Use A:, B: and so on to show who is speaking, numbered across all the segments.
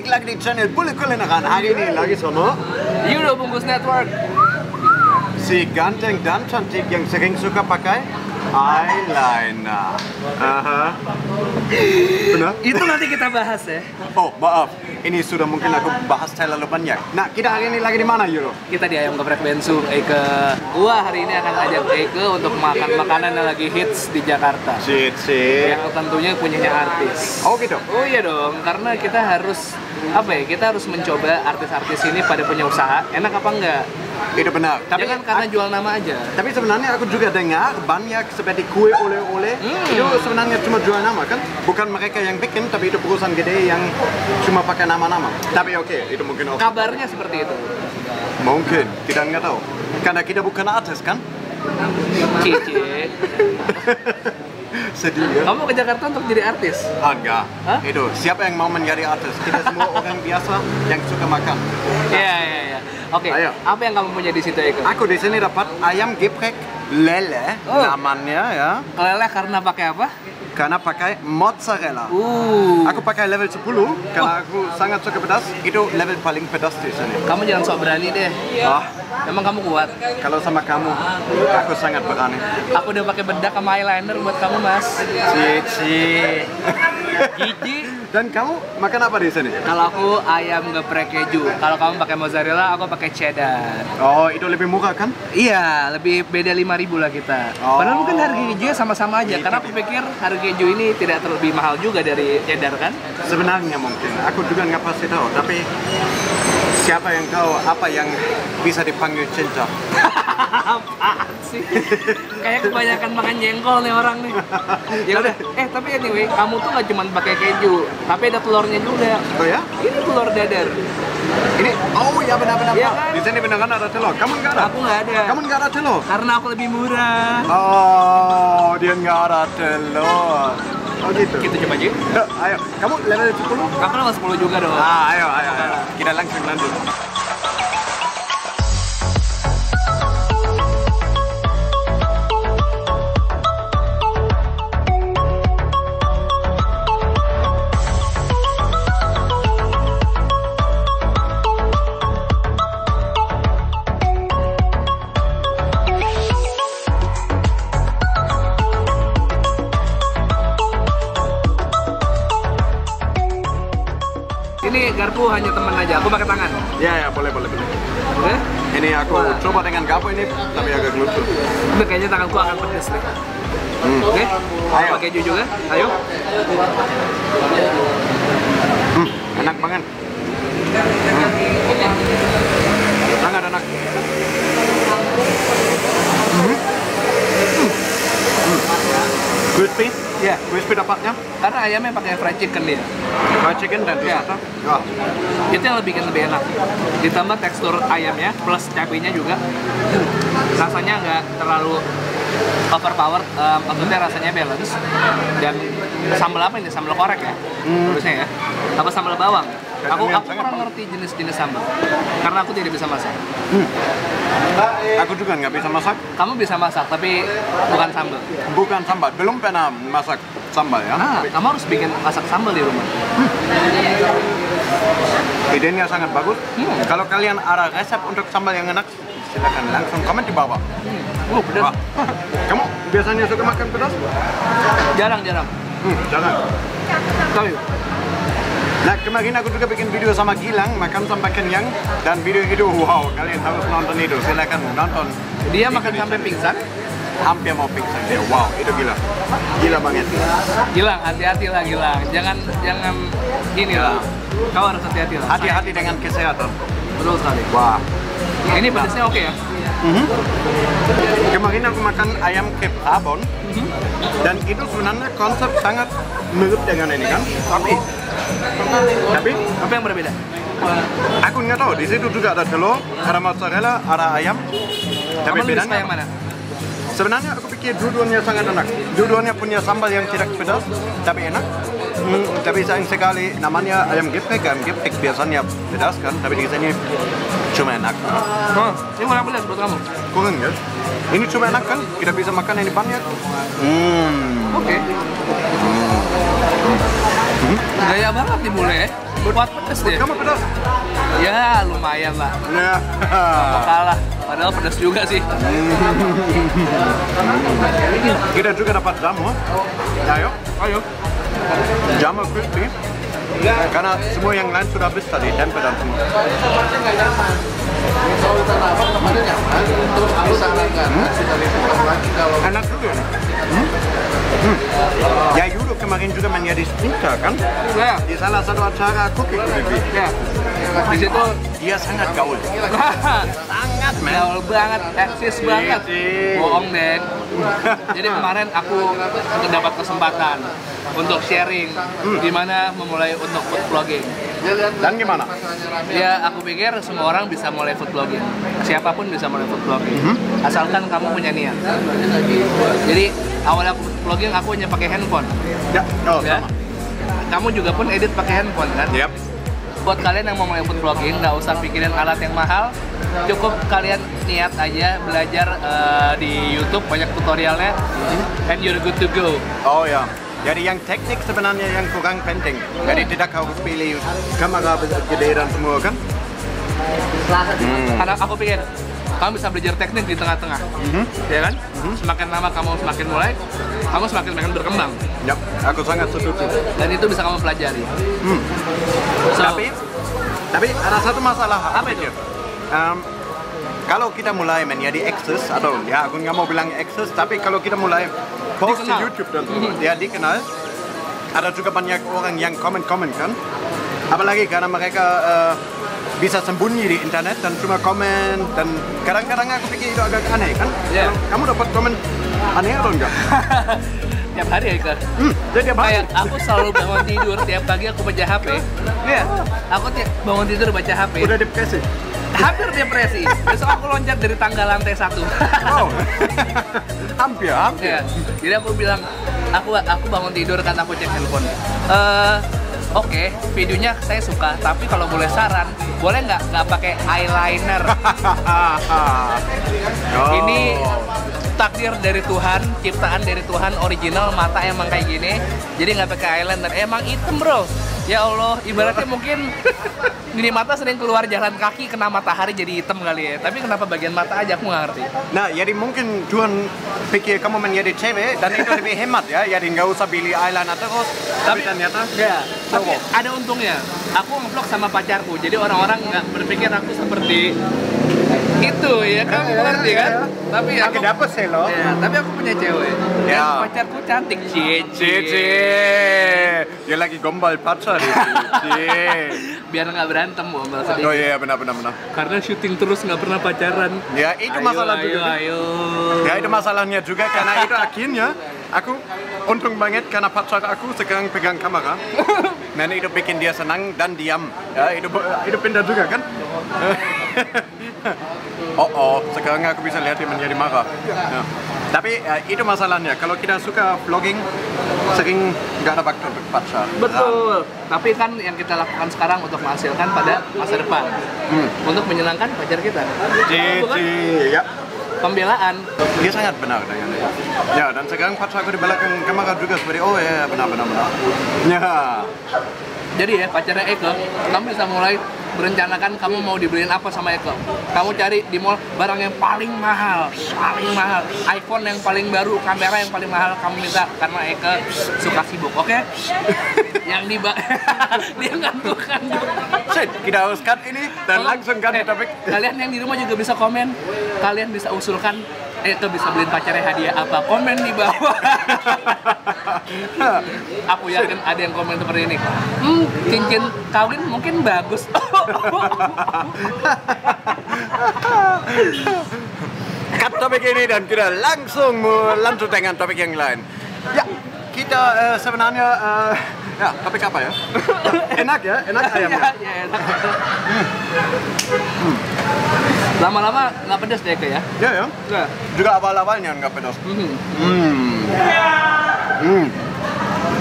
A: balik lagi di channel. Bule Kulineran. Hari ini lagi sama
B: Euro Bungkus Network.
A: si ganteng dan cantik yang sering suka pakai eyeliner. Aha. Benar?
B: Itu nanti kita bahas ya.
A: Oh, maaf. Ini sudah mungkin aku bahas terlalu banyak. Nah, kita hari ini lagi di mana, Euro?
B: Kita di Ayam Geprek Bensu, Eike. Gua hari ini akan ngajak Eike untuk makan makanan yang lagi hits di Jakarta.
A: Shit, shit.
B: Yang tentunya punyanya artis.
A: Oh gitu?
B: Oh iya dong, karena kita harus apa ya? Kita harus mencoba artis-artis ini pada punya usaha. Enak apa enggak?
A: Itu benar. Tapi
B: Jangan karena jual nama aja.
A: Tapi sebenarnya aku juga dengar banyak seperti kue oleh-oleh
B: Hmm.
A: itu sebenarnya cuma jual nama kan, bukan mereka yang bikin, tapi itu perusahaan gede yang cuma pakai nama-nama. Tapi oke, itu mungkin oke.
B: Kabarnya seperti itu.
A: Mungkin, kita nggak tahu. Karena kita bukan artis kan?
B: Cici.
A: Sedih ya?
B: Kamu ke Jakarta untuk jadi artis?
A: Ah, enggak.
B: Hah?
A: Itu siapa yang mau menjadi artis? Kita semua orang biasa yang suka makan.
B: Iya, iya, iya. Oke,
A: Ayo.
B: apa yang kamu punya di situ, Eko?
A: Aku di sini dapat ayam geprek lele
B: Oh.
A: namanya ya,
B: Keleleh karena pakai apa?
A: karena pakai mozzarella.
B: Uh.
A: Aku pakai level 10 karena aku sangat suka pedas. Itu level paling pedas di sini.
B: Kamu jangan sok berani deh.
A: Ah,
B: Emang kamu kuat.
A: kalau sama kamu, aku sangat berani.
B: Aku udah pakai bedak sama eyeliner buat kamu, Mas.
A: Cici.
B: Gigi.
A: Dan kamu makan apa di sini?
B: Kalau aku ayam geprek keju. Kalau kamu pakai mozzarella, aku pakai cheddar.
A: Oh, itu lebih murah kan?
B: Iya, lebih beda 5000 lah kita.
A: Oh.
B: Padahal mungkin harga kejunya sama-sama aja. Karena aku pikir harga keju ini tidak terlebih mahal juga dari cheddar kan?
A: Sebenarnya mungkin. Aku juga nggak pasti tahu. Tapi siapa yang tahu apa yang bisa dipanggil cinta?
B: Apaan sih? Kayak kebanyakan makan jengkol nih orang nih. Ya udah. Eh, tapi anyway, kamu tuh nggak cuma pakai keju, tapi ada telurnya juga.
A: Oh ya?
B: Ini telur dadar.
A: Ini, oh ya benar-benar. Pak.
B: kan?
A: Di sini beneran ada telur. Kamu nggak ada?
B: Aku nggak ada.
A: Kamu nggak ada telur?
B: Karena aku lebih murah.
A: Oh, dia nggak ada telur. Oh gitu.
B: Kita coba aja.
A: Ayo, kamu level 10?
B: Aku level 10 juga dong.
A: Ah, ayo, ayo, ayo. Kita langsung lanjut.
B: Aku pakai tangan.
A: Ya, ya, boleh, boleh, boleh.
B: Oke?
A: Ini aku
B: Wah.
A: coba dengan garpu ini, tapi agak lucu.
B: Udah kayaknya tanganku akan pedes nih.
A: Hmm.
B: Oke?
A: Ayo.
B: Pakai keju juga. Ayo.
A: Hmm, enak banget. Hmm. Sangat enak. Hmm. Hmm. Hmm. Crispy,
B: Ya,
A: crispy dapatnya.
B: karena ayamnya pakai fried chicken dia.
A: Fried chicken dan
B: Ya.
A: risotto. Ya.
B: Itu yang lebih bikin lebih enak. Ditambah tekstur ayamnya plus cabenya juga. Rasanya nggak terlalu overpowered, eh, maksudnya rasanya balance. Dan sambal apa ini? Sambal korek ya?
A: Hmm.
B: Terusnya ya? Apa sambal bawang? Aku aku
A: sangat
B: kurang ngerti jenis-jenis sambal. Karena aku tidak bisa masak.
A: Aku juga nggak bisa masak.
B: Kamu bisa masak, tapi bukan sambal.
A: Bukan sambal, belum pernah masak sambal ya.
B: Nah, kamu harus bikin masak sambal di rumah.
A: Idenya sangat bagus.
B: Hmm.
A: Kalau kalian ada resep untuk sambal yang enak, silakan langsung komen di bawah.
B: Uh, pedas.
A: Wah. Kamu biasanya suka makan pedas?
B: Jarang-jarang.
A: Hmm, jangan.
B: Tapi
A: Nah, kemarin aku juga bikin video sama Gilang, makan sampai kenyang. Dan video itu, wow, kalian harus nonton itu. Silakan nonton.
B: dia makan sampai pingsan.
A: Hampir mau pingsan dia. Wow, itu gila. Gila banget.
B: Gilang, hati-hati lah Gilang. Jangan jangan gini lah. Kau harus hati-hati lah.
A: Hati-hati dengan kesehatan.
B: Betul sekali.
A: Wah.
B: Ini pedasnya oke ya?
A: Mhm. Kemarin aku makan ayam kep abon dan itu sebenarnya konsep sangat mirip dengan ini kan, tapi tapi
B: Apa yang berbeda?
A: aku nggak tahu di situ juga ada telur, ada mozzarella, ada ayam. Tapi
B: Kamu
A: bedanya
B: yang mana?
A: sebenarnya aku pikir dua-duanya sangat enak. Dua-duanya punya sambal yang tidak pedas, tapi enak. Hmm, tapi sayang sekali namanya ayam geprek, ayam geprek biasanya pedas kan, tapi di sini cuma enak.
B: Oh, ini mana pedas buat kamu?
A: Kurang ya? Ini cuma enak kan? Kita bisa makan ini banyak. Hmm.
B: Oke. Gaya banget nih bule ya. Kuat pedes deh.
A: Kamu pedas?
B: Ya lumayan lah.
A: Ya.
B: Kalah. Padahal pedas juga sih.
A: Kita juga dapat jamu. Ayo.
B: Ayo.
A: Jamu crispy. Karena semua yang lain sudah habis tadi, tempe dan semua. Enak juga. Hmm? Hmm. Ya Yudo kemarin juga menjadi speaker kan
B: Ya.
A: di salah satu acara cooking review.
B: Ya. Di situ
A: Dia sangat gaul. Sangat men.
B: gaul banget, eksis banget.
A: Iya.
B: Bohong deh. Jadi kemarin aku mendapat kesempatan untuk sharing gimana memulai untuk food vlogging.
A: Dan gimana?
B: Ya, aku pikir semua orang bisa mulai food vlogging. Siapa pun bisa mulai food vlogging. Asalkan kamu punya niat. Jadi, awal aku vlogging aku hanya pakai handphone.
A: Ya. Oh,
B: Ya.
A: sama.
B: Kamu juga pun edit pakai handphone kan?
A: Yap.
B: Buat kalian yang mau mulai food vlogging, nggak usah pikirin alat yang mahal. Cukup kalian niat aja belajar eh, di YouTube banyak tutorialnya, and you're good to go.
A: Oh ya. Jadi yang teknik sebenarnya yang kurang penting. Jadi tidak harus pilih kamera gede dan semua kan?
B: Karena aku pikir kamu bisa belajar teknik di tengah-tengah,
A: Mhm.
B: ya kan? Semakin lama kamu semakin mulai, kamu semakin semakin berkembang,
A: Yap. Aku sangat setuju.
B: dan itu bisa kamu pelajari.
A: Hmm.
B: So,
A: Tapi, tapi ada satu masalah.
B: Apa itu?
A: Em, kalau kita mulai menjadi eksis atau ya aku nggak mau bilang eksis, tapi kalau kita mulai post di. YouTube dan semua, ya dikenal. Ada juga banyak orang yang komen-komen kan. Apalagi karena mereka eh, bisa sembunyi di internet dan cuma komen dan kadang-kadang aku pikir itu agak aneh kan.
B: Iya.
A: Kamu dapat komen aneh atau enggak?
B: tiap hari ya Ika.
A: Hmm, jadi apa?
B: Kayak aku selalu bangun tidur tiap pagi aku baca HP. Iya, aku tiap bangun tidur baca HP.
A: Udah depresi.
B: Hampir depresi. Besok aku loncat dari tangga lantai satu.
A: Oh. hampir, hampir.
B: Iya. Jadi aku bilang, aku aku bangun tidur kan aku cek handphone. Eh, Oke, videonya saya suka, tapi kalau boleh saran, boleh nggak nggak pakai eyeliner?
A: Oh.
B: Ini takdir dari Tuhan, ciptaan dari Tuhan, original mata emang kayak gini. Jadi nggak pakai eyeliner. Emang hitam bro. Ya Allah, ibaratnya mungkin ini mata sering keluar jalan kaki kena matahari jadi hitam kali ya. Tapi kenapa bagian mata aja aku nggak ngerti.
A: Nah, jadi mungkin Tuhan pikir kamu menjadi cewek dan itu lebih hemat ya. Jadi nggak usah beli eyeliner terus. Tapi,
B: Tapi-
A: ternyata
B: Ya, tapi ada untungnya. Aku ngevlog sama pacarku, jadi orang-orang nggak berpikir aku seperti itu ya kan
A: Ya, ya,
B: ngerti
A: ya,
B: kan?
A: ya.
B: Tapi aku
A: dapet sih lo.
B: Ya, tapi aku punya cewek.
A: Ya.
B: Dan pacarku cantik, cie
A: Cici. Dia lagi gombal pacar Cici.
B: Biar nggak berantem, gombal sedih.
A: Oh iya, benar benar benar.
B: Karena syuting terus nggak pernah pacaran.
A: Ya, itu
B: Ayo,
A: masalah
B: ayo,
A: juga.
B: Ayo,
A: Ya itu masalahnya juga karena itu akhirnya aku untung banget karena pacar aku sekarang pegang kamera. Dan itu bikin dia senang dan diam. Ya itu itu pindah juga kan. oh oh, sekarang aku bisa lihat dia menjadi marah. Ya. Tapi ya, itu masalahnya. Kalau kita suka vlogging, sering nggak ada waktu untuk.
B: Betul. Tapi kan yang kita lakukan sekarang untuk menghasilkan pada masa depan.
A: Hmm.
B: Untuk menyenangkan pacar kita.
A: Cici, ya.
B: Pembelaan.
A: Dia sangat benar dengan. Ya, dan sekarang pacarku di belakang kamera juga seperti, oh ya, benar, benar, benar. Ya,
B: Jadi ya pacarnya Eke, kamu bisa mulai merencanakan kamu mau dibeliin apa sama Eke. Kamu cari di mall barang yang paling mahal, paling mahal, iPhone yang paling baru, kamera yang paling mahal kamu minta karena Eke suka sibuk, oke? yang di dia ngantuk kan.
A: shit, kita harus cut ini dan langsung ganti
B: Eh,
A: topik.
B: Kalian yang di rumah juga bisa komen, kalian bisa usulkan Eke bisa beliin pacarnya hadiah apa? Komen di bawah. Aku yakin ada yang komen seperti ini. Hmm, cincin kawin mungkin bagus.
A: cut topik ini dan kita langsung lanjut dengan topik yang lain. Ya, kita eh, sebenarnya eh, ya topik apa ya? enak ya, enak ayamnya.
B: Ya, ya, enak. Lama-lama nggak pedas deh ya?
A: Ya ya.
B: Nggak.
A: Juga awal-awalnya nggak pedas.
B: Mhm.
A: Hmm. Hmm.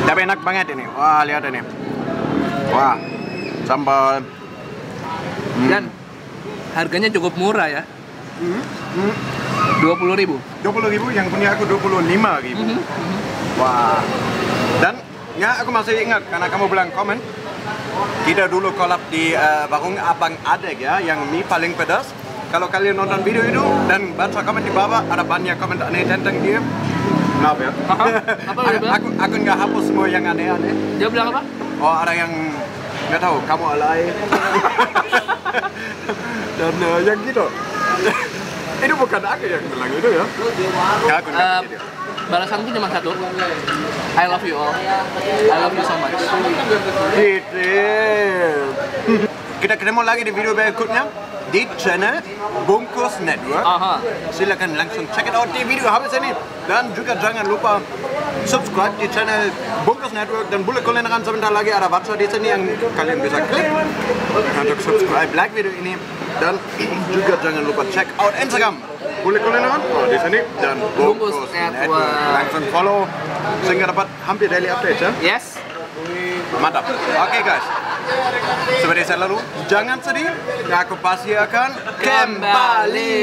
A: Tapi enak banget ini. Wah, lihat ini. Wah, sambal. Hmm.
B: Dan harganya cukup murah ya.
A: Hmm. Hmm.
B: Dua puluh ribu.
A: 20 ribu, yang punya aku 25 ribu.
B: Mhm.
A: Wah. Dan Ya, aku masih ingat karena kamu bilang komen. Kita dulu kolab di eh, warung Abang Adek ya, yang mie paling pedas. Kalau kalian nonton video itu dan baca komen di bawah, ada banyak komen aneh tentang dia. Maaf ya.
B: Apa? Apa dia
A: aku,
B: bilang?
A: aku, aku nggak hapus semua yang aneh-aneh.
B: Dia bilang apa?
A: Oh, ada yang nggak tahu, kamu alay. dan eh, yang gitu. itu bukan aku yang bilang itu ya. Ya, aku nggak
B: Eh,
A: gitu.
B: balasanku cuma satu. I love you all. I love you so much.
A: Gitu. Kita ketemu lagi di video berikutnya di channel Bungkus Network.
B: Aha.
A: Silakan langsung check it out di video habis ini. Dan juga jangan lupa subscribe di channel Bungkus Network dan boleh kalian akan sebentar lagi ada baca di sini yang kalian bisa klik untuk subscribe like video ini dan juga jangan lupa check out Instagram. Boleh kalian akan oh, di sini dan
B: Bungkus Network.
A: Langsung follow sehingga dapat hampir daily update ya.
B: Yes.
A: Mantap. Oke guys. Seperti selalu, jangan sedih. Aku pasti akan
B: kembali.